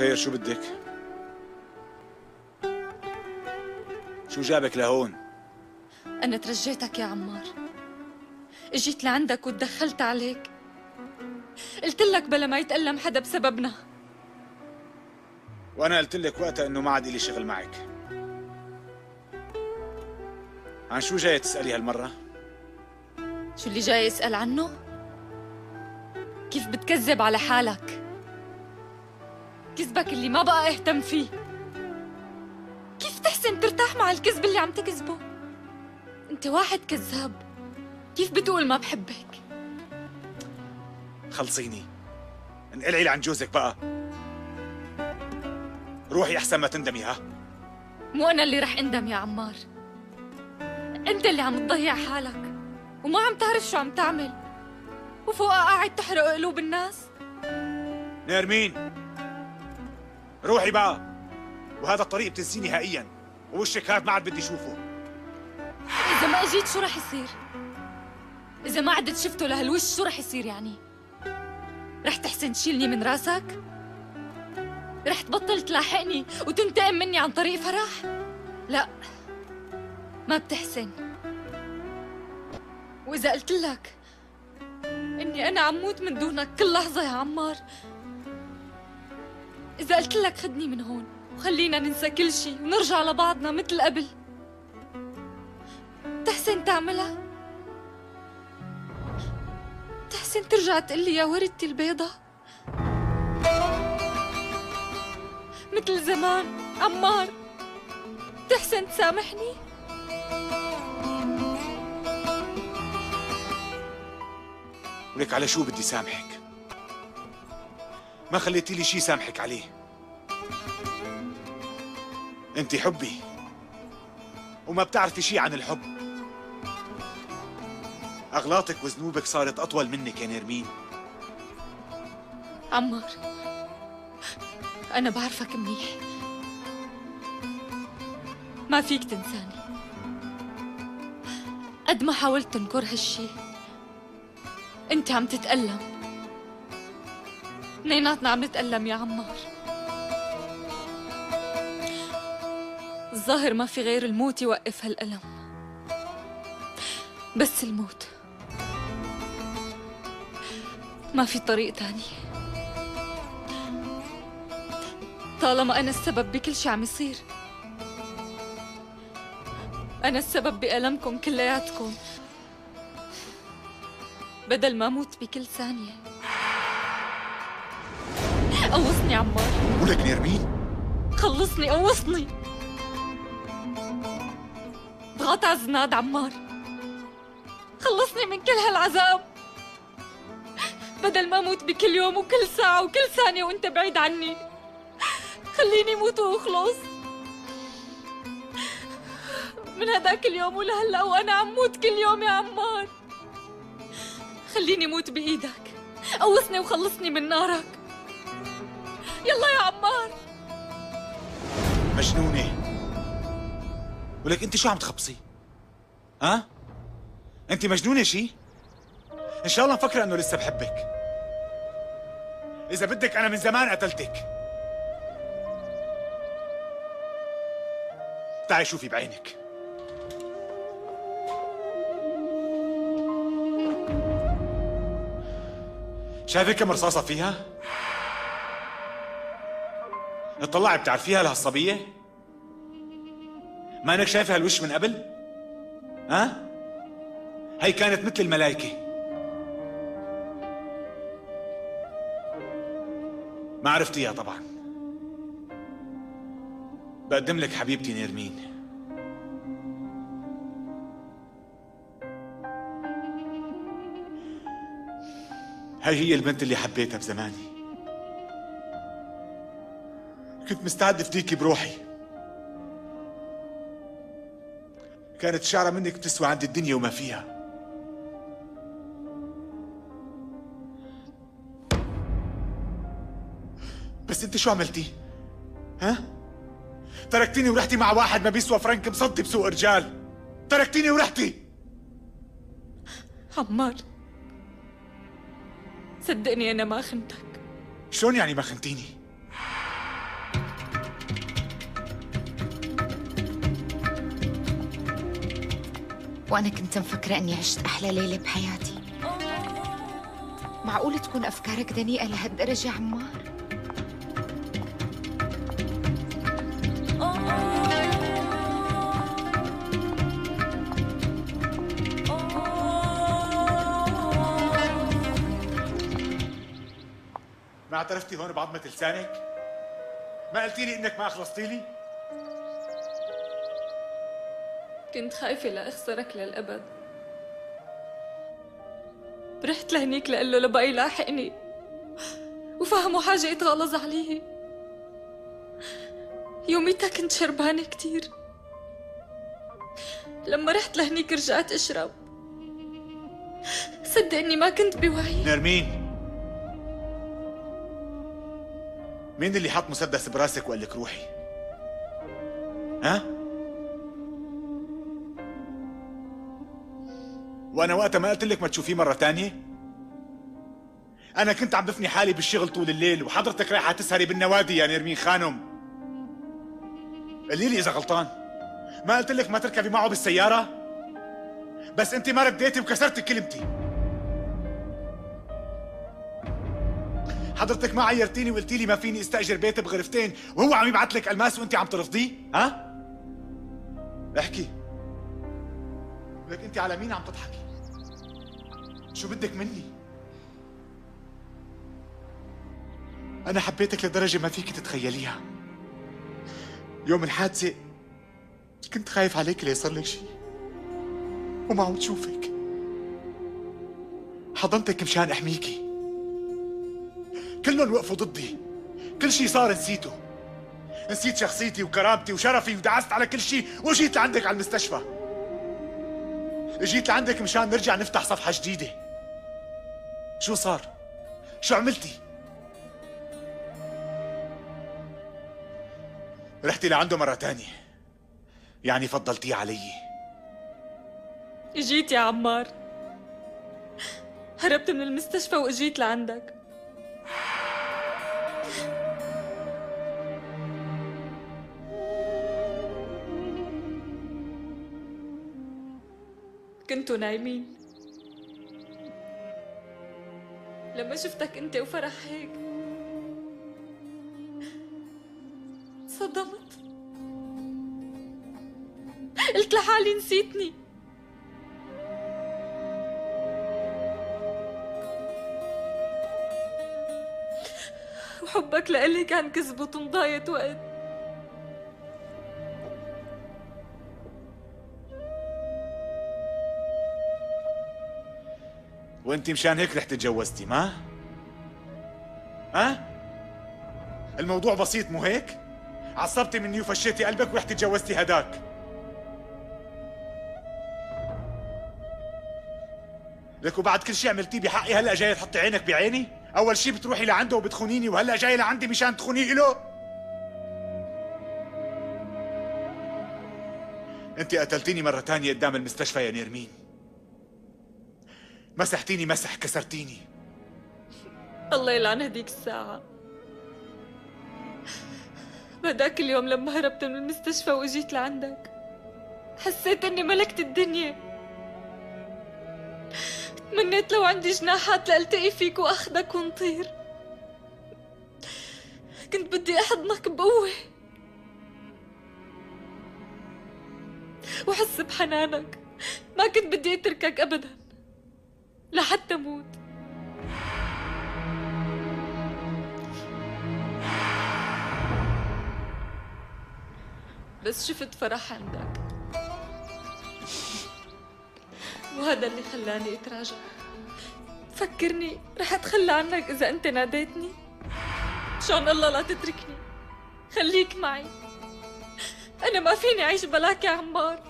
خير شو بدك؟ شو جابك لهون؟ أنا ترجيتك يا عمار إجيت لعندك وتدخلت عليك قلت لك بلا ما يتألم حدا بسببنا وأنا قلت لك وقتها إنه ما عاد إلي شغل معك عن شو جاي تسألي هالمرة؟ شو اللي جاي اسأل عنه؟ كيف بتكذب على حالك؟ كذبك اللي ما بقى اهتم فيه. كيف تحسن ترتاح مع الكذب اللي عم تكذبه؟ انت واحد كذاب. كيف بتقول ما بحبك؟ خلصيني. انقلعي عن جوزك بقى. روحي أحسن ما تندمي ها؟ مو أنا اللي رح أندم يا عمار. أنت اللي عم تضيع حالك. وما عم تعرف شو عم تعمل. وفوقها قاعد تحرق قلوب الناس. نيرمين. روحي بقى وهذا الطريق بتنسيه نهائيا ووشك هذا ما عاد بدي أشوفه إذا ما أجيت شو رح يصير؟ إذا ما عدت شفته لهالوش شو رح يصير يعني؟ رح تحسن تشيلني من راسك؟ رح تبطل تلاحقني وتنتقم مني عن طريق فرح؟ لا ما بتحسن وإذا قلت لك إني أنا عم موت من دونك كل لحظة يا عمار إذا قلت لك خدني من هون وخلينا ننسى كل شي ونرجع لبعضنا مثل قبل. تحسن تعملها؟ تحسن ترجع تقلي يا وردتي البيضة؟ مثل زمان عمار تحسن تسامحني؟ ولك على شو بدي سامحك؟ ما خليتي لي شي سامحك عليه. انت حبي. وما بتعرفي شي عن الحب. أغلاطك وذنوبك صارت أطول منك يا نرمين. عمار أنا بعرفك منيح. ما فيك تنساني. قد ما حاولت تنكر هالشي أنت عم تتألم. اثنيناتنا عم نتألم يا عمار. الظاهر ما في غير الموت يوقف هالألم بس الموت. ما في طريق تاني. طالما أنا السبب بكل شي عم يصير. أنا السبب بألمكم كلياتكم. بدل ما أموت بكل ثانية. قوصني عمار. ولك نرمين خلصني قوصني اضغط على الزناد عمار. خلصني من كل هالعذاب. بدل ما أموت بكل يوم وكل ساعة وكل ثانية وأنت بعيد عني. خليني موت وأخلص. من هداك اليوم ولهلا وأنا عم موت كل يوم يا عمار. خليني موت بإيدك. قوصني وخلصني من نارك. يلا يا عمار مجنونة ولك انت شو عم تخبصي؟ ها؟ انت مجنونة شي؟ ان شاء الله مفكرة انه لسه بحبك إذا بدك أنا من زمان قتلتك تعي شوفي بعينك شايفة كم رصاصة فيها؟ اطلعي بتعرفيها لهالصبية؟ ما أنك شايفة هالوش من قبل؟ ها؟ هي كانت مثل الملايكة ما عرفتيها طبعا بقدم لك حبيبتي نيرمين هاي هي البنت اللي حبيتها بزماني كنت مستعد افديكي بروحي كانت شعرة منك بتسوى عند الدنيا وما فيها بس أنت شو عملتي؟ ها؟ تركتيني ورحتي مع واحد ما بيسوى فرنك مصدي بسوق رجال تركتيني ورحتي عمار صدقني أنا ما خنتك شلون يعني ما خنتيني؟ وأنا كنت مفكرة إني عشت أحلى ليلة بحياتي معقول تكون أفكارك دنيئة لهالدرجة عمار؟ ما اعترفتي هون بعظمة لسانك؟ ما قلتي لي إنك ما اخلصتي لي؟ كنت خايفة لأخسرك للأبد. رحت لهنيك لقله لبقى يلاحقني. وفهموا حاجة يتغلظ عليه. يوميتها كنت شربانة كتير. لما رحت لهنيك رجعت أشرب. صدقني ما كنت بوعي. نرمين. مين اللي حط مسدس براسك وقال لك روحي؟ ها؟ وأنا وقتها ما قلت لك ما تشوفيه مرة تانية؟ أنا كنت عم بفني حالي بالشغل طول الليل وحضرتك رايحة تسهري بالنوادي يا نرمين خانم. قولي لي إذا غلطان. ما قلت لك ما تركبي معه بالسيارة؟ بس انت ما رديتي وكسرتي كلمتي. حضرتك ما عيرتيني وقلتي لي ما فيني أستأجر بيت بغرفتين وهو عم يبعث لك ألماس وانت عم ترفضيه؟ ها؟ احكي. لك انت على مين عم تضحكي؟ شو بدك مني؟ أنا حبيتك لدرجة ما فيك تتخيليها. يوم الحادثة كنت خايف عليك ليصير لك شيء وما عم تشوفك حضنتك مشان أحميكي. كلهم وقفوا ضدي. كل شيء صار نسيته. نسيت شخصيتي وكرامتي وشرفي ودعست على كل شيء وجيت لعندك على المستشفى. جيت لعندك مشان نرجع نفتح صفحة جديدة. شو صار؟ شو عملتي؟ رحتي لعنده مرة تانية. يعني فضلتيه علي. جيت يا عمار. هربت من المستشفى واجيت لعندك. كنتوا نايمين. لما شفتك انت وفرح هيك صدمت. قلت لحالي نسيتني. وحبك لإلي كان كذبة ومضاية وقت. وانت مشان هيك رحت تجوزتي ما؟ ها؟ الموضوع بسيط مو هيك؟ عصبتي مني وفشيتي قلبك ورحتي تجوزتي هداك لك وبعد كل شيء عملتيه بحقي هلا جاي تحطي عينك بعيني؟ أول شيء بتروحي لعنده وبتخونيني وهلا جاي لعندي مشان تخونيه إله؟ أنت قتلتيني مرة تانية قدام المستشفى يا نيرمين مسحتيني مسح كسرتيني. الله يلعن هديك الساعة. بهداك اليوم لما هربت من المستشفى واجيت لعندك حسيت إني ملكت الدنيا. تمنيت لو عندي جناحات لألتقي فيك واخدك ونطير. كنت بدي أحضنك بقوة. وحس بحنانك. ما كنت بدي أتركك ابدا. لحتى موت بس شفت فرح عندك. وهذا اللي خلاني أتراجع. فكرني رح أتخلى عنك إذا أنت ناديتني. شان الله لا تتركني. خليك معي. أنا ما فيني أعيش بلاك يا عمار.